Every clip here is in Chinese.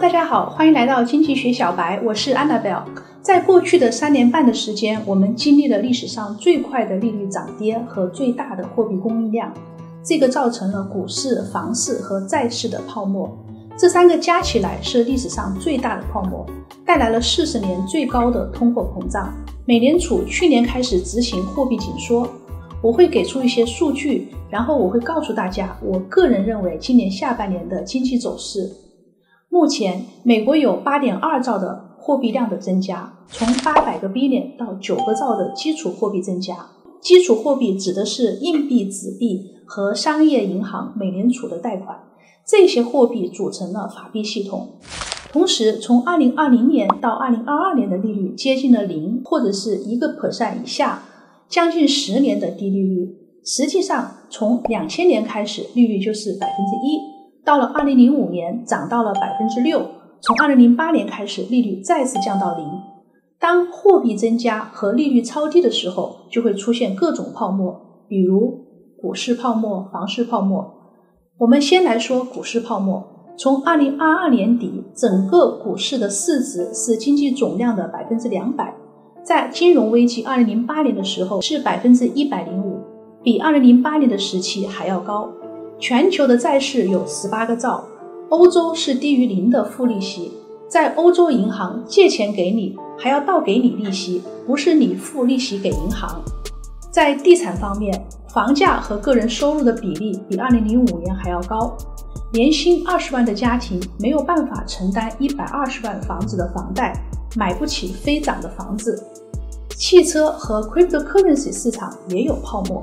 大家好，欢迎来到经济学小白，我是 Annabelle。在过去的三年半的时间，我们经历了历史上最快的利率涨跌和最大的货币供应量，这个造成了股市、房市和债市的泡沫。这三个加起来是历史上最大的泡沫，带来了四十年最高的通货膨胀。美联储去年开始执行货币紧缩，我会给出一些数据，然后我会告诉大家，我个人认为今年下半年的经济走势。目前，美国有八点二兆的货币量的增加，从八百个 billion 到九个兆的基础货币增加。基础货币指的是硬币、纸币和商业银行、美联储的贷款，这些货币组成了法币系统。同时，从二零二零年到二零二二年的利率接近了零，或者是一个 percent 以下，将近十年的低利率。实际上，从两千年开始，利率就是百分之一。到了二零零五年，涨到了百分之六。从二零零八年开始，利率再次降到零。当货币增加和利率超低的时候，就会出现各种泡沫，比如股市泡沫、房市泡沫。我们先来说股市泡沫。从二零二二年底，整个股市的市值是经济总量的百分之两百，在金融危机二零零八年的时候是百分之一百零五，比二零零八年的时期还要高。全球的债市有十八个兆，欧洲是低于零的负利息，在欧洲银行借钱给你，还要倒给你利息，不是你付利息给银行。在地产方面，房价和个人收入的比例比二零零五年还要高，年薪二十万的家庭没有办法承担一百二十万房子的房贷，买不起飞涨的房子。汽车和 cryptocurrency 市场也有泡沫。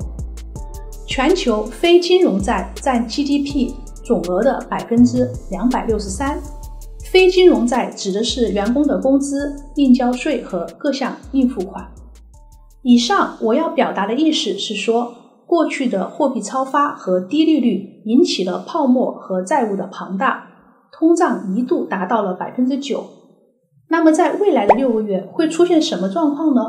全球非金融债占 GDP 总额的百分之两百六十三。非金融债指的是员工的工资、应交税和各项应付款。以上我要表达的意思是说，过去的货币超发和低利率引起了泡沫和债务的庞大，通胀一度达到了百分之九。那么在未来的六个月会出现什么状况呢？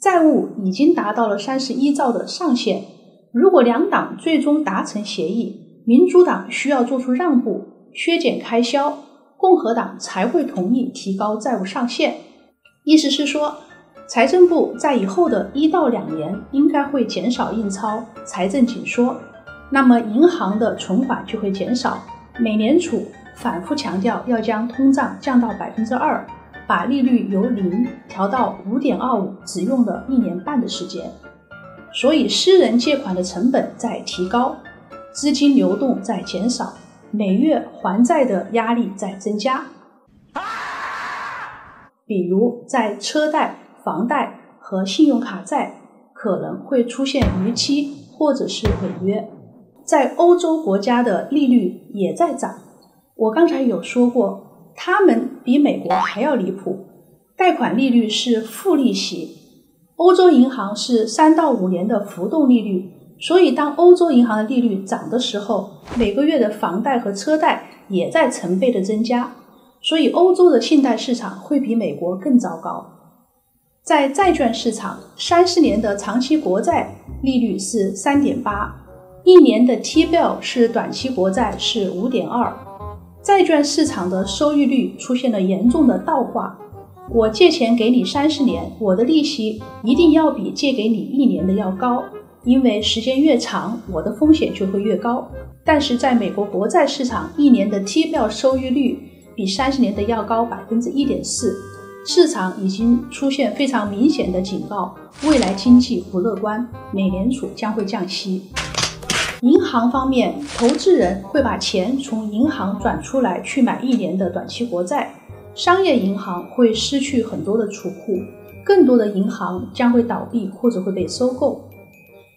债务已经达到了三十一兆的上限。如果两党最终达成协议，民主党需要做出让步，削减开销，共和党才会同意提高债务上限。意思是说，财政部在以后的一到两年应该会减少印钞，财政紧缩，那么银行的存款就会减少。美联储反复强调要将通胀降到百分之二，把利率由零调到五点二五，只用了一年半的时间。所以，私人借款的成本在提高，资金流动在减少，每月还债的压力在增加。比如，在车贷、房贷和信用卡债可能会出现逾期或者是违约。在欧洲国家的利率也在涨，我刚才有说过，他们比美国还要离谱，贷款利率是负利息。欧洲银行是三到五年的浮动利率，所以当欧洲银行的利率涨的时候，每个月的房贷和车贷也在成倍的增加，所以欧洲的信贷市场会比美国更糟糕。在债券市场，三十年的长期国债利率是三点八，一年的 T bill 是短期国债是五点二，债券市场的收益率出现了严重的倒挂。我借钱给你三十年，我的利息一定要比借给你一年的要高，因为时间越长，我的风险就会越高。但是在美国国债市场，一年的 T bill 收益率比三十年的要高百分之一点四，市场已经出现非常明显的警告，未来经济不乐观，美联储将会降息。银行方面，投资人会把钱从银行转出来去买一年的短期国债。商业银行会失去很多的储户，更多的银行将会倒闭或者会被收购。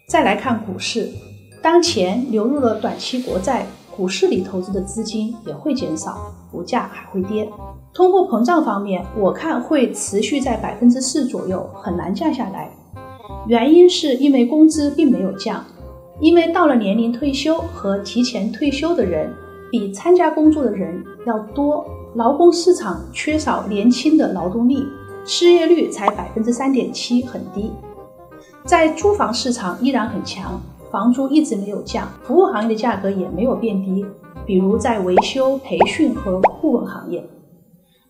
再来看股市，当钱流入了短期国债，股市里投资的资金也会减少，股价还会跌。通货膨胀方面，我看会持续在百分之四左右，很难降下来。原因是因为工资并没有降，因为到了年龄退休和提前退休的人比参加工作的人要多。劳工市场缺少年轻的劳动力，失业率才百分之三点七，很低。在租房市场依然很强，房租一直没有降，服务行业的价格也没有变低，比如在维修、培训和顾问行业。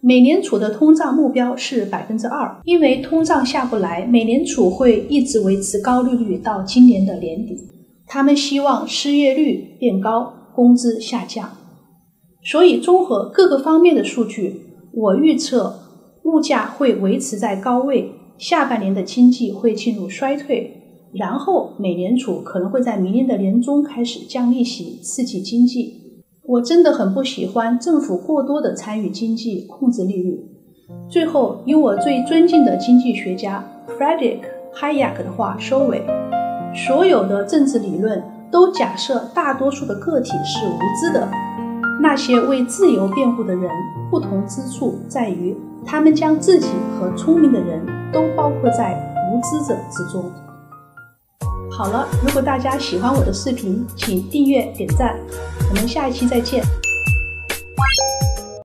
美联储的通胀目标是百分之二，因为通胀下不来，美联储会一直维持高利率到今年的年底。他们希望失业率变高，工资下降。所以，综合各个方面的数据，我预测物价会维持在高位，下半年的经济会进入衰退，然后美联储可能会在明年的年中开始降利息，刺激经济。我真的很不喜欢政府过多的参与经济，控制利率。最后，以我最尊敬的经济学家 Frederick Hayek 的话收尾：所有的政治理论都假设大多数的个体是无知的。那些为自由辩护的人，不同之处在于，他们将自己和聪明的人都包括在无知者之中。好了，如果大家喜欢我的视频，请订阅点赞。我们下一期再见。